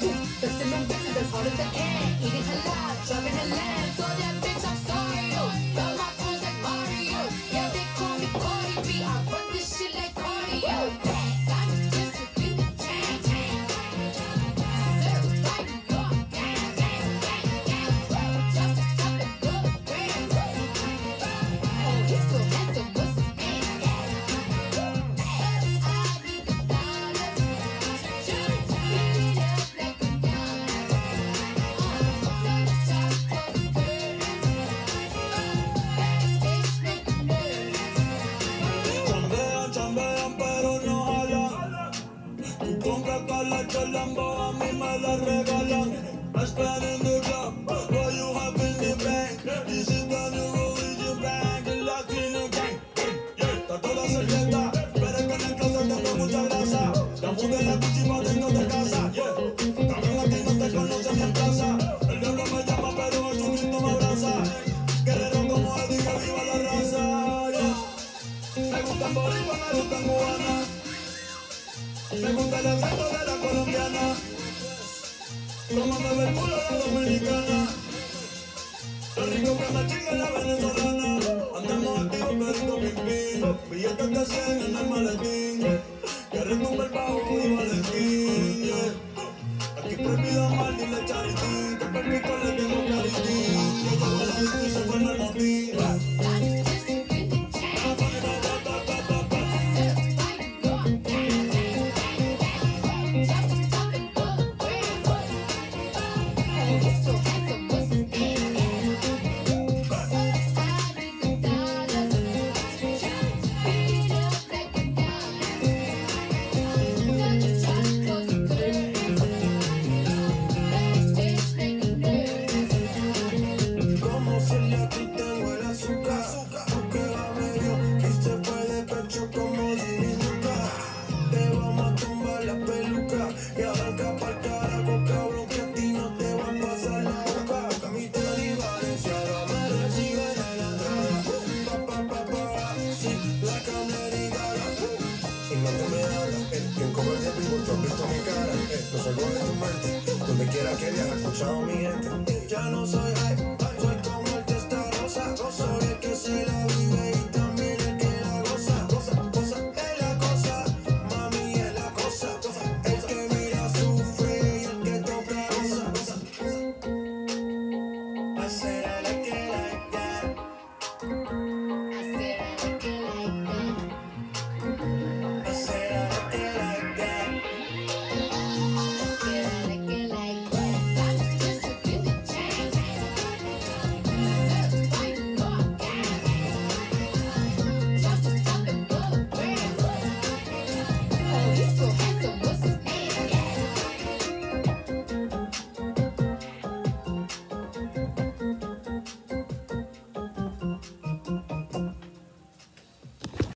Put some on bitches as hard as I can. Eating halal, driving a lamb. So that bitch, I'm sorry. La mudé la Gucci pa' dentro de casa, yeah. Aquí no te conocen ni en casa. El diablo me llama, pero Jesucristo me abraza. Guerrero como Eddie, que viva la raza, yeah. Me gustan boricua, me gustan cubanas. Me gusta el acento de la colombiana. Como me ve el culo la dominicana. Lo rico que me chinga la venezolana. Andamos activos, perito pim Billetes de 100 en el maletín. Azúcar va medio y se fue de pecho como diminuta Te vamos a tumbar la peluca Y arranca pa'l carajo cabrón Que a ti no te va a pasar la boca Camita y Valenciaga me reciben en la entrada Pa pa la camerina y no te me hagas, eh, que en comer de vivo tú has visto mi cara, eh, no salgo de tu mente, donde quiera que viajes, escuchado mi gente, ya no soy hype,